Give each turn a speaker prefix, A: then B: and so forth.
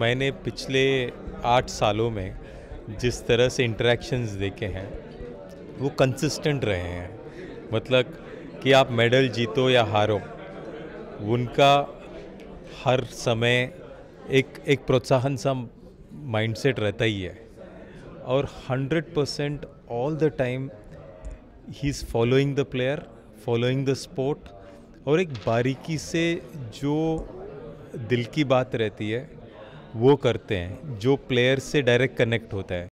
A: मैंने पिछले आठ सालों में जिस तरह से इंटरेक्शंस देखे हैं, वो कंसिस्टेंट रहे हैं। मतलब कि आप मेडल जीतो या हारो, उनका हर समय एक एक प्रोत्साहन सा माइंडसेट रहता ही है। और 100 percent all the time he is following the player following the sport और एक बारीकी से जो दिल की बात रहती है वो करते हैं जो प्लेयर से डायरेक्ट कनेक्ट होता है।